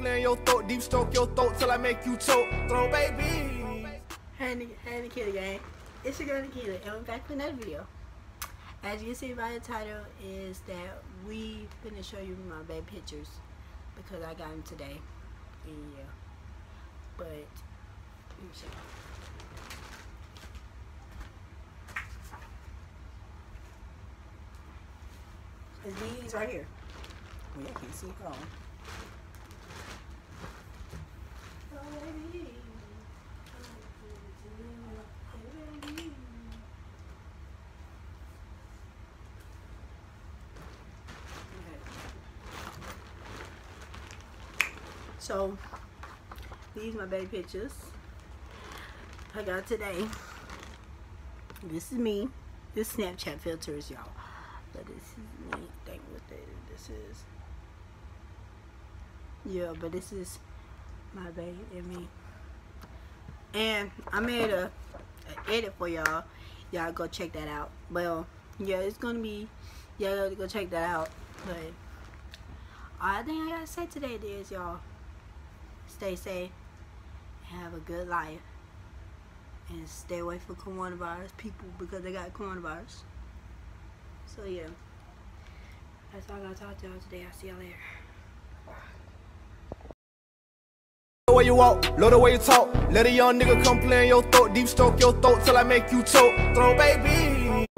play in your throat, deep stroke your throat till I make you choke. Throw baby. Hey, hey, Nakilla gang. It's your girl Nakilla, and we're back with another video. As you can see by the title, is that we finna show you my baby pictures because I got them today. And yeah, but let me show you. It's these right here. Oh, y'all can't see. Hold on. So, these my baby pictures. I got today. This is me. This Snapchat filters, y'all. But this is me. Think what this is. Yeah, but this is my baby and me. And I made a, a edit for y'all. Y'all go check that out. Well, yeah, it's gonna be. Y'all go check that out. But all I think I gotta say today is y'all stay safe have a good life and stay away from coronavirus people because they got coronavirus. So yeah, that's all I talk to y'all today. I'll see y'all later. The way you walk, love the way you talk. Let a young nigga come play in your throat, deep stroke your throat till I make you choke. Throw baby.